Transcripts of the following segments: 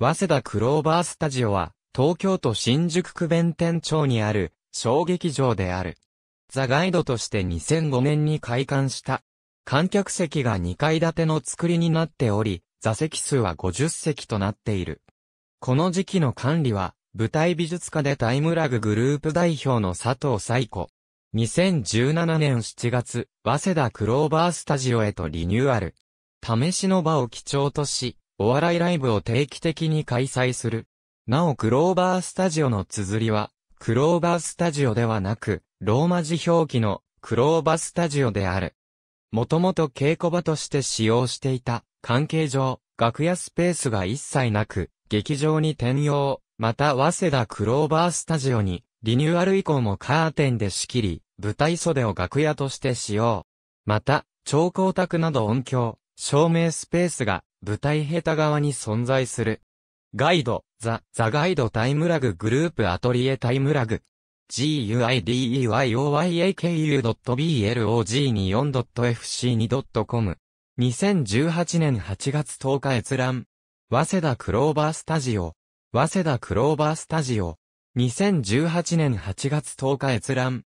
早稲田クローバースタジオは、東京都新宿区弁天町にある、小劇場である。ザ・ガイドとして2005年に開館した。観客席が2階建ての作りになっており、座席数は50席となっている。この時期の管理は、舞台美術家でタイムラググループ代表の佐藤彩子。2017年7月、早稲田クローバースタジオへとリニューアル。試しの場を基調とし、お笑いライブを定期的に開催する。なおクローバースタジオの綴りは、クローバースタジオではなく、ローマ字表記のクローバースタジオである。もともと稽古場として使用していた、関係上、楽屋スペースが一切なく、劇場に転用、また早稲田クローバースタジオに、リニューアル以降もカーテンで仕切り、舞台袖を楽屋として使用。また、超光沢など音響、照明スペースが舞台下手側に存在する。ガイド、ザ、ザガイドタイムラググループアトリエタイムラグ。guideyoyaku.blog24.fc2.com。2018年8月10日閲覧。早稲田クローバースタジオ。早稲田クローバースタジオ。2018年8月10日閲覧。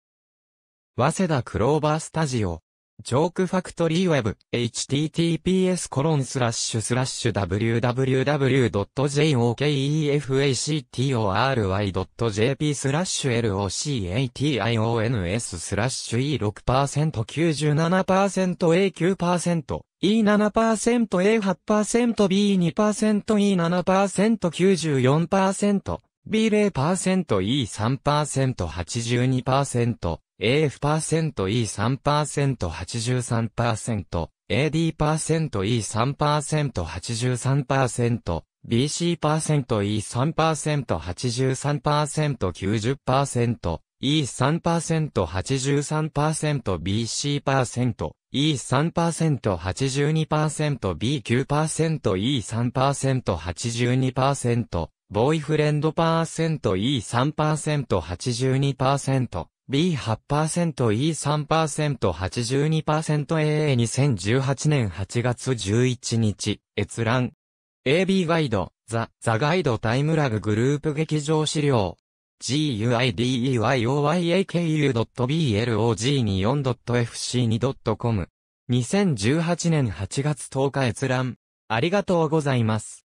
早稲田クローバースタジオ。ジョークファクトリーウェブ、https コロンスラッシュスラッシュ www.jokefactory.jp スラッシュ locations スラッシュ e6% 97% a9% e7% a8% b2% e7% 94% b0% e3% 82% AF% E3% 83%, AD% E3% 83%, BC% E3% 83% 90%, E3% 83% BC%, E3% 82% B9% E3% 82%, ボーイフレンドパーセント E3% B8%、E3%、82%、AA2018 年8月11日、閲覧。AB ガイド、ザ・ザガイドタイムラググループ劇場資料。guideyoyaku.blog24.fc2.com。2018年8月10日閲覧。ありがとうございます。